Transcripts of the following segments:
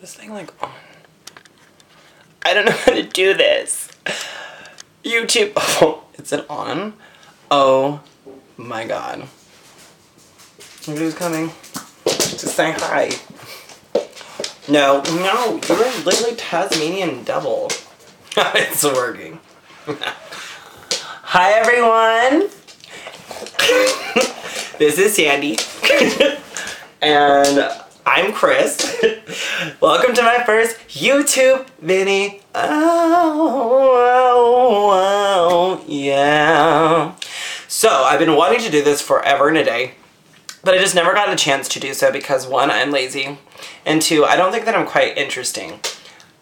this thing like on? I don't know how to do this. YouTube. Oh, is it on? Oh my god. Who's coming. To say hi. No, no, you're literally Tasmanian devil. it's working. hi everyone. this is Sandy. and I'm Chris. Welcome to my first YouTube mini. Oh, oh, oh, yeah. So, I've been wanting to do this forever and a day, but I just never got a chance to do so because one, I'm lazy, and two, I don't think that I'm quite interesting,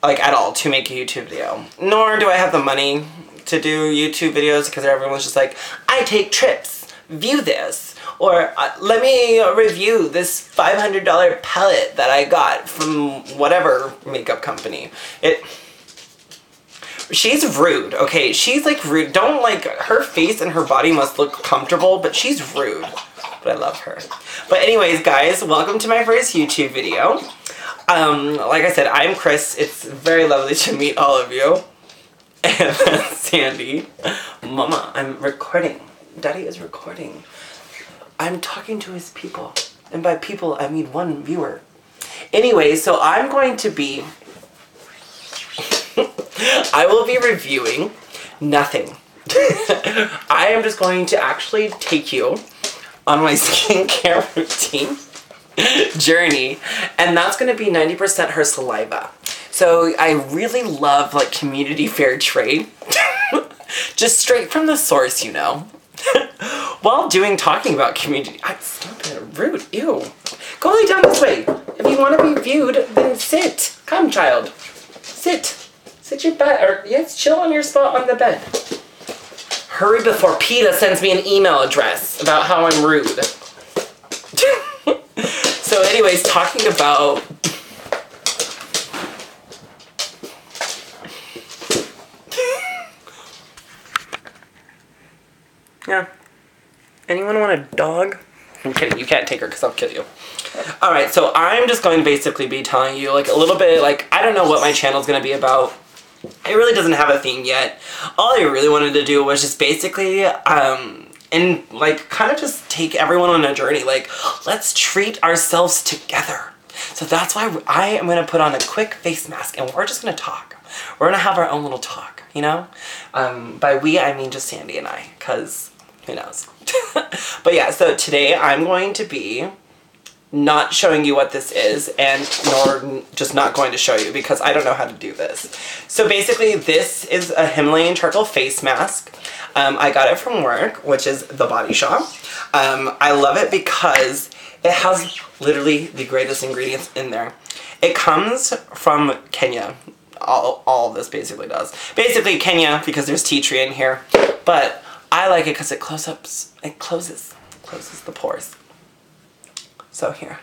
like at all, to make a YouTube video. Nor do I have the money to do YouTube videos because everyone's just like, I take trips, view this, or uh, let me review this $500 palette that I got from whatever makeup company. It she's rude, okay? She's like rude. Don't like her face and her body must look comfortable, but she's rude. But I love her. But anyways, guys, welcome to my first YouTube video. Um, like I said, I'm Chris. It's very lovely to meet all of you. And Sandy. Mama, I'm recording. Daddy is recording. I'm talking to his people. And by people, I mean one viewer. Anyway, so I'm going to be... I will be reviewing nothing. I am just going to actually take you on my skincare routine journey. And that's going to be 90% her saliva. So I really love like community fair trade. just straight from the source, you know. While doing talking about community, I stop it, rude, ew. Go lay down this way. If you want to be viewed, then sit. Come, child. Sit. Sit your butt, or yes, chill on your spot on the bed. Hurry before PETA sends me an email address about how I'm rude. so anyways, talking about Anyone want a dog? I'm kidding. You can't take her because I'll kill you. All right, so I'm just going to basically be telling you like a little bit, like I don't know what my channel is going to be about. It really doesn't have a theme yet. All I really wanted to do was just basically, um, and like kind of just take everyone on a journey. Like, let's treat ourselves together. So that's why I am going to put on a quick face mask and we're just going to talk. We're going to have our own little talk, you know? Um, by we, I mean just Sandy and I, because who knows? but yeah, so today I'm going to be not showing you what this is and nor just not going to show you because I don't know how to do this. So basically this is a Himalayan charcoal face mask. Um, I got it from work, which is The Body Shop. Um, I love it because it has literally the greatest ingredients in there. It comes from Kenya. All, all this basically does. Basically Kenya because there's tea tree in here. But I like it because it close ups, it closes, closes the pores. So here,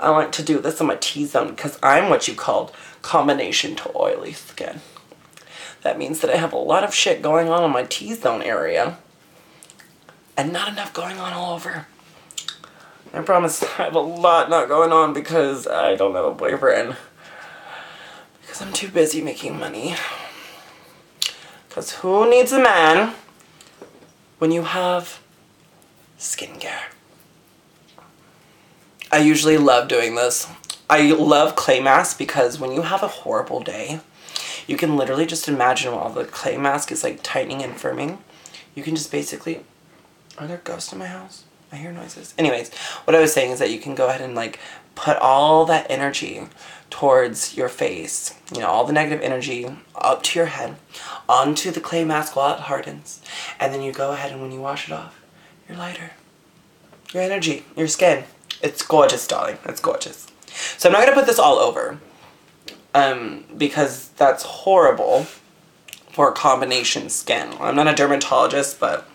I want to do this on my T-zone because I'm what you called combination to oily skin. That means that I have a lot of shit going on in my T-zone area and not enough going on all over. I promise I have a lot not going on because I don't have a boyfriend. Because I'm too busy making money. Because who needs a man when you have skincare. I usually love doing this. I love clay masks because when you have a horrible day, you can literally just imagine while the clay mask is like tightening and firming. You can just basically, are there ghosts in my house? I hear noises. Anyways, what I was saying is that you can go ahead and like put all that energy towards your face, you know, all the negative energy up to your head, onto the clay mask while it hardens, and then you go ahead and when you wash it off, you're lighter. Your energy, your skin. It's gorgeous, darling. It's gorgeous. So I'm not to put this all over, um, because that's horrible for combination skin. I'm not a dermatologist, but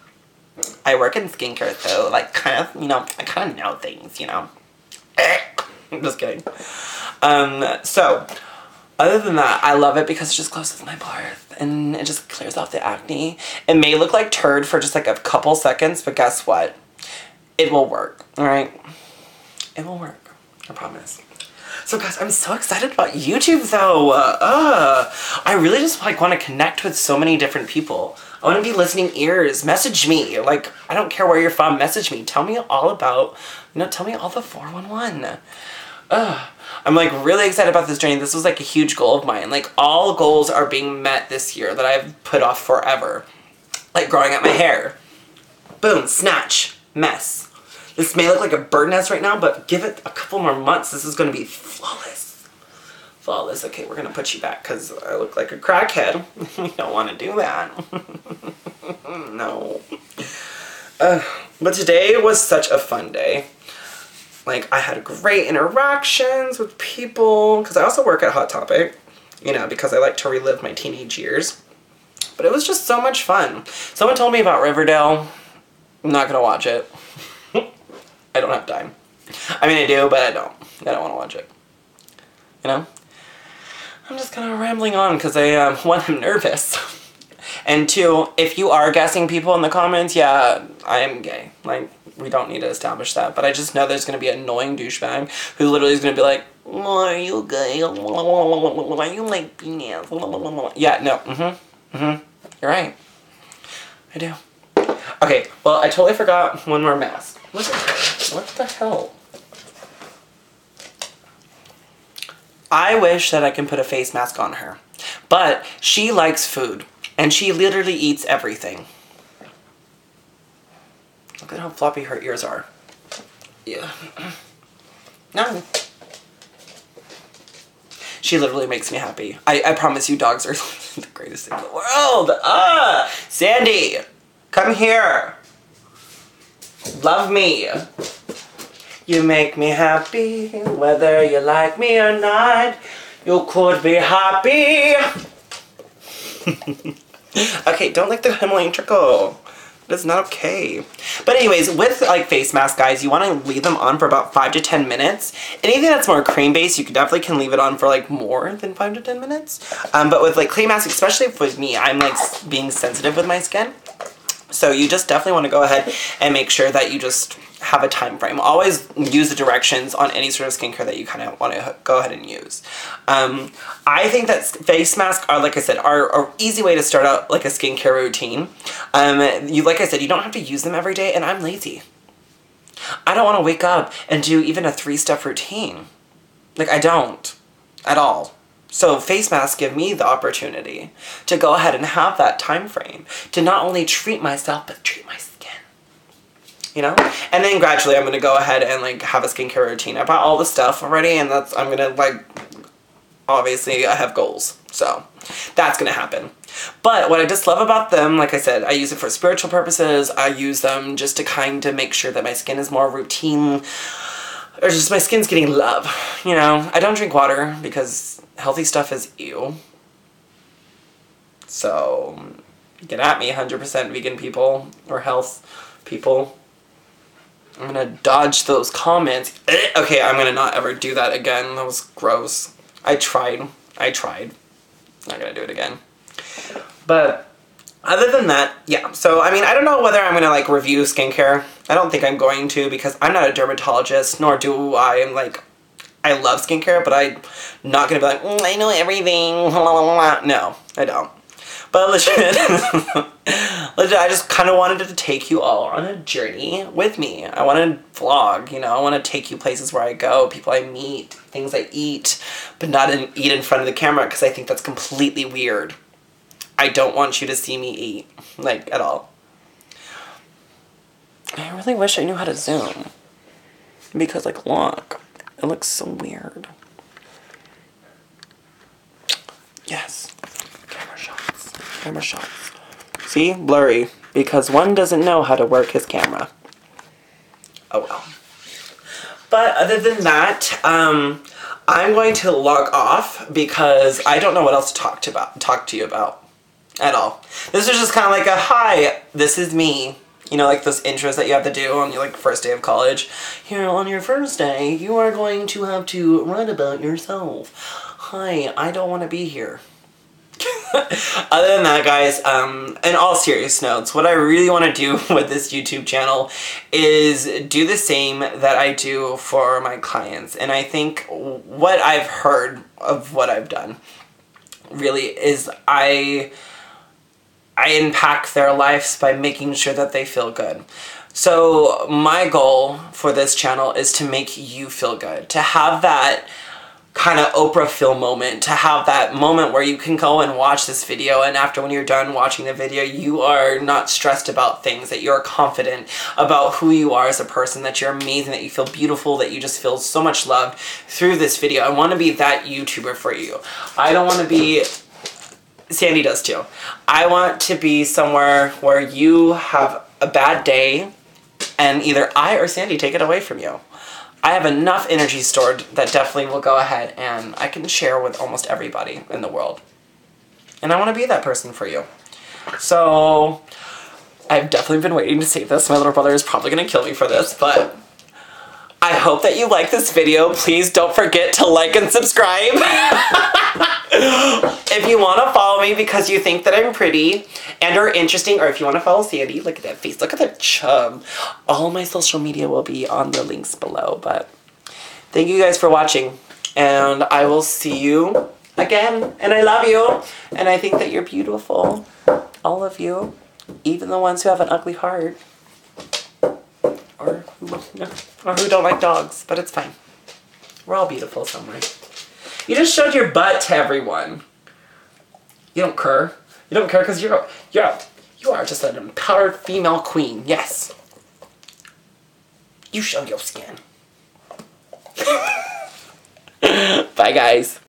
I work in skincare, so like kind of, you know, I kind of know things, you know. I'm just kidding. Um, so, other than that, I love it because it just closes my pores and it just clears off the acne. It may look like turd for just like a couple seconds, but guess what? It will work, alright? It will work, I promise. So guys, I'm so excited about YouTube though. Uh, uh, I really just like want to connect with so many different people. I want to be listening ears. Message me. Like, I don't care where you're from. Message me. Tell me all about, you know, tell me all the 411. Ugh. I'm like really excited about this journey. This was like a huge goal of mine. Like all goals are being met this year that I've put off forever. Like growing out my hair. Boom, snatch, mess. This may look like a bird nest right now, but give it a couple more months. This is gonna be flawless. Flawless. Okay, we're gonna put you back because I look like a crackhead. we don't wanna do that. no. Uh, but today was such a fun day. Like, I had great interactions with people, because I also work at Hot Topic, you know, because I like to relive my teenage years. But it was just so much fun. Someone told me about Riverdale. I'm not gonna watch it. I don't have time. I mean, I do, but I don't. I don't want to watch it. You know? I'm just kind of rambling on because I, um, one, I'm nervous. And two, if you are guessing people in the comments, yeah, I am gay. Like, we don't need to establish that. But I just know there's going to be an annoying douchebag who literally is going to be like, why are you gay? Why you like? Yeah, no. Mm-hmm. Mm-hmm. You're right. I do. Okay, well, I totally forgot one more mask. What, the hell? I wish that I can put a face mask on her. But she likes food. And she literally eats everything. Look at how floppy her ears are. Yeah. No. She literally makes me happy. I, I promise you dogs are the greatest thing in the world. Ah! Sandy! Come here! Love me. You make me happy, whether you like me or not. You could be happy. okay, don't like the Himalayan trickle. That's not okay. But anyways, with like face mask, guys, you want to leave them on for about 5 to 10 minutes. Anything that's more cream-based, you definitely can leave it on for like more than 5 to 10 minutes. Um, but with like clay mask, especially with me, I'm like being sensitive with my skin. So you just definitely want to go ahead and make sure that you just have a time frame. Always use the directions on any sort of skincare that you kind of want to go ahead and use. Um, I think that face masks are, like I said, are an easy way to start out like a skincare routine. Um, you, like I said, you don't have to use them every day, and I'm lazy. I don't want to wake up and do even a three-step routine. Like, I don't. At all. So face masks give me the opportunity to go ahead and have that time frame to not only treat myself, but treat my skin. You know? And then gradually I'm gonna go ahead and like have a skincare routine. I bought all the stuff already and that's, I'm gonna like, obviously I have goals. So that's gonna happen. But what I just love about them, like I said, I use it for spiritual purposes. I use them just to kind of make sure that my skin is more routine or just my skin's getting love. You know, I don't drink water because healthy stuff is ew. So, get at me, 100% vegan people or health people. I'm gonna dodge those comments. Eh, okay, I'm gonna not ever do that again. That was gross. I tried. I tried. Not gonna do it again. But other than that, yeah. So, I mean, I don't know whether I'm gonna like review skincare. I don't think I'm going to because I'm not a dermatologist, nor do I am like I love skincare, but I'm not gonna be like, mm, I know everything. No, I don't. But legit, legit, I just kind of wanted to take you all on a journey with me. I want to vlog, you know, I want to take you places where I go, people I meet, things I eat, but not in, eat in front of the camera because I think that's completely weird. I don't want you to see me eat, like, at all. I really wish I knew how to zoom. Because, like, look. It looks so weird. Yes. Camera shots. Camera shots. See? Blurry. Because one doesn't know how to work his camera. Oh well. But other than that, um, I'm going to log off because I don't know what else to talk to about talk to you about at all. This is just kind of like a hi, this is me you know, like those intros that you have to do on your like first day of college. Here on your first day, you are going to have to write about yourself. Hi, I don't want to be here. Other than that, guys, um, in all serious notes, what I really want to do with this YouTube channel is do the same that I do for my clients. And I think what I've heard of what I've done really is I I impact their lives by making sure that they feel good. So my goal for this channel is to make you feel good, to have that kind of Oprah feel moment, to have that moment where you can go and watch this video and after when you're done watching the video, you are not stressed about things, that you're confident about who you are as a person, that you're amazing, that you feel beautiful, that you just feel so much loved through this video. I want to be that YouTuber for you. I don't want to be Sandy does too. I want to be somewhere where you have a bad day and either I or Sandy take it away from you. I have enough energy stored that definitely will go ahead and I can share with almost everybody in the world. And I want to be that person for you. So, I've definitely been waiting to say this. My little brother is probably going to kill me for this, but I hope that you like this video. Please don't forget to like and subscribe. if you want to follow me because you think that I'm pretty and or interesting, or if you want to follow Sandy, look at that face, look at that chub. All my social media will be on the links below, but thank you guys for watching, and I will see you again, and I love you, and I think that you're beautiful, all of you, even the ones who have an ugly heart, or who, or who don't like dogs, but it's fine. We're all beautiful somewhere. You just showed your butt to everyone. You don't care. You don't care because you're you're you are just an empowered female queen. Yes. You show your skin. Bye guys.